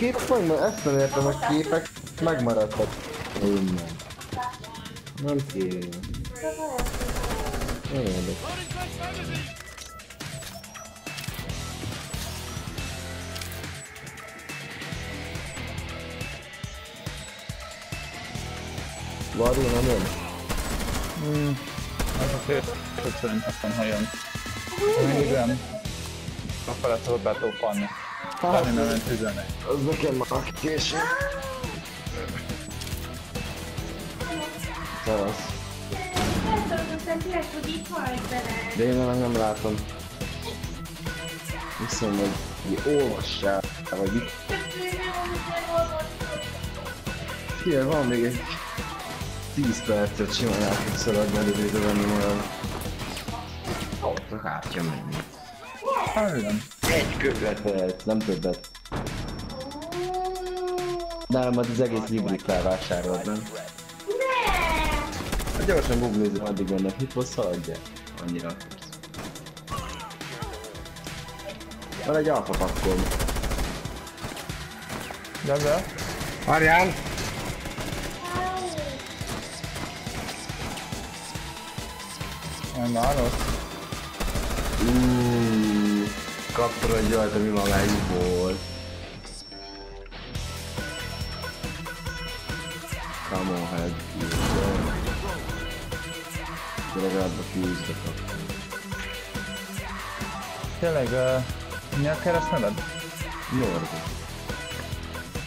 képek megmaradtak, ezt nem értem, a képek megmaradtak. Innen. Nem kéne. Nem érdek. Varjú nem jön? Hmm. Az a szép, hogy szerintem ha jön. Mindig olyan. A felett volt be tudok panni. Hát, Lenni nem olyan 11. az nekem már késő. Szevasz. De én nem, nem látom. Viszont, hogy így olvassál, vagy itt. Figyelj, van még egy 10 percet simán el tudsz szaladni előrébe venni magam. Ott a kártya menni. Igen. Egy követ perc, nem többet. Nálam majd az egész librit felvásárolt, nem? Hát gyorsan googlézom, addig vannak mit hoz szaladja. Annyira. Van egy alfa pakkom. De. Várjál! Nem várok. Uuuuh, kapcsolod rajta mi magájúból. Come on, head. De legalább a fuse-be kaptam. Tényleg, uh, mi a kereszt neved? Nordi.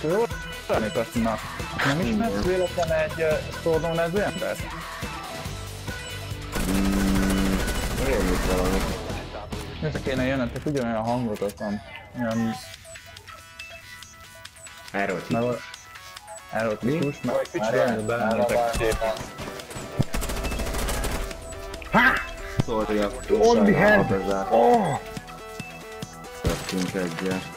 Jó, lennék azt na. Nem ismersz véletlen egy uh, Stornon nevű embert? Mm, valami. Össze kéne jönnöttek ugyanolyan hangotok van. Olyan Erotik. meg erotikus, meg kicsit olyan, belementek szépen. Sorry, a On the head! Oh! Tettünk egyet.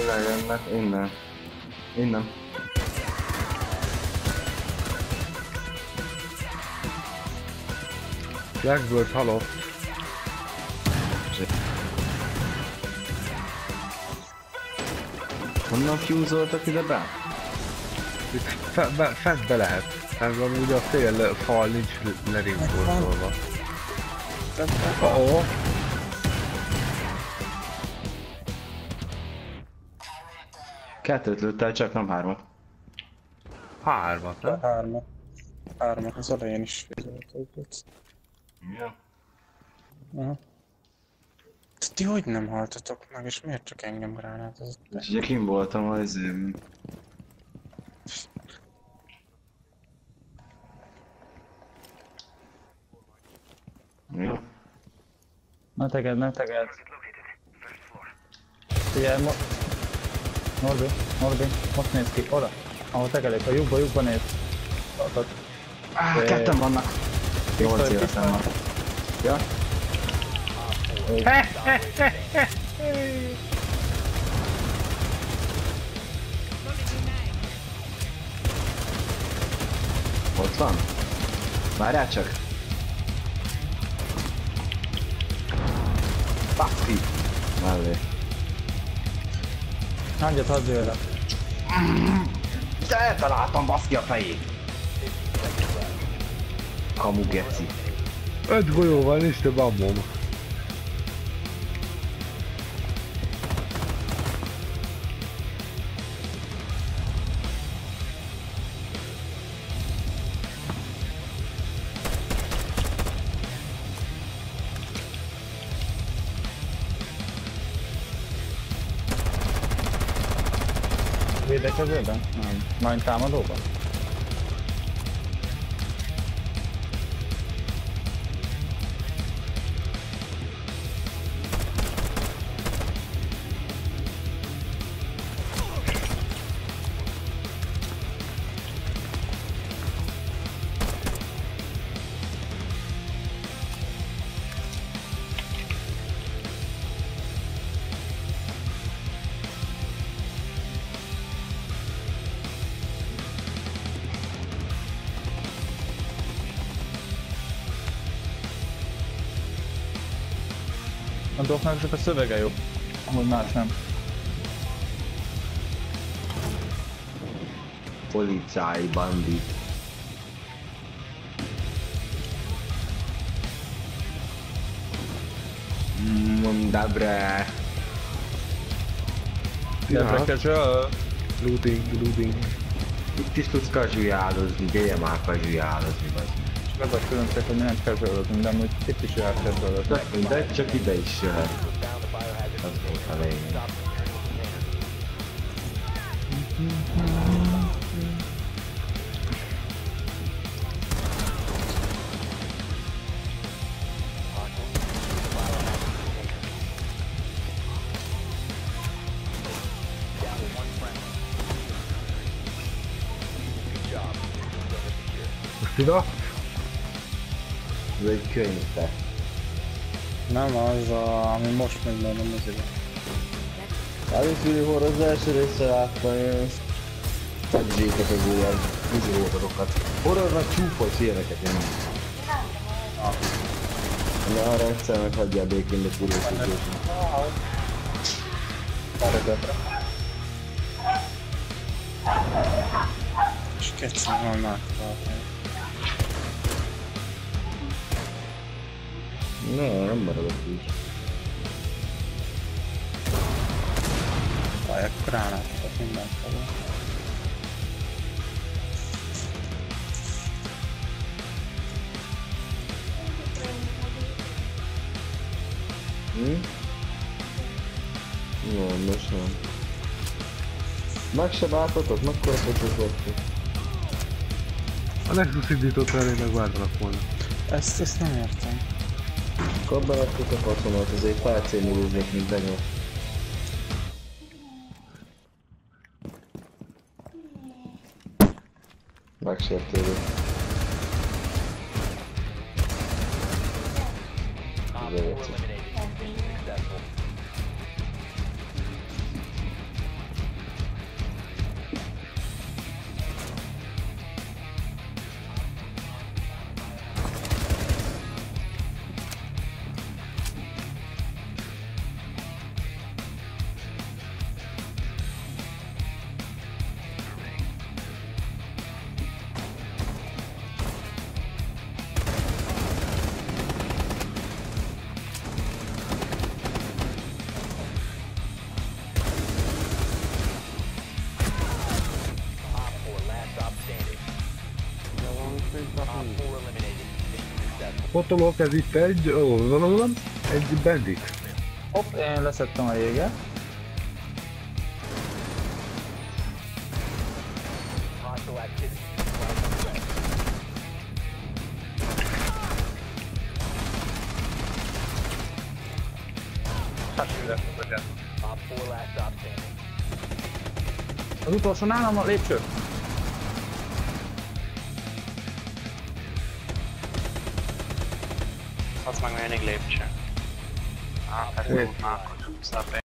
Innen jönnek, innen. Innen. Blackbird halott. Honnan fúzoltak ide be? Itt fe, be, fent be lehet. Valami ugye a fél fal nincs lerinforszolva. Oh, Kettőt lőttel, csak nem hármat. hármat, nem? Hárma. Hárma, az elején is félretöltött. Ja. Aha. Ti hogy nem haltatok meg, és miért csak engem gránátozott? És ugye kim voltam az... Um... Jó. Ne teged, ne teged. Figyelj, mo... Norbi, Norbi, most néz ki, oda. Ahol tegelik, a lyukba, lyukba néz. Ott. Ah, Ö, ketten vannak. Nyolc életem van. Ja? Ott van? Várjál csak! Baszki! Mellé. Hangyat hadd. De eltaláltam baszki a fejét! Kamu geci. Öt golyó van, és több ammom. Védekezőben? Nem. Majd támadóban? A dolgoknak csak a szövege jó. Ahogy más nem. Policáj, bandit. Mm, dobre. Debre casual. Loading, loading. Itt is tudsz casualozni, gyere már casualozni, vagy. Csak az a különbség, hogy mi nem casualozunk, de amúgy itt is lehet casualozni. Ez egy könyv, te. Nem az, a, ami most nem az ide. Először horror az első részre láttam, én fedzséket az ilyen horrorokat. Horrornak csúfolt ilyeneket én nem. De arra egyszer meg hagyjál békén, de kurva tudjuk. És kétszer van megtalálni. Ne, nem maradok így. Vajak gránátokat mindenfelé. Hm? Jó, most nem. Meg se váltotok, mekkora fotók vagytok? A Nexus indított elé megváltanak volna. Ezt, ezt nem értem. Akkor bevettük a faszomat, azért felcémülőznék, mint tegnap. Megsértődök. Ez a vicc. Fotolok, ez itt egy... Ó, van egy bandit. Hopp, én leszettem a jéget. Az utolsó nálam a lépcső. Az meg még lépcső. Á, pedig már,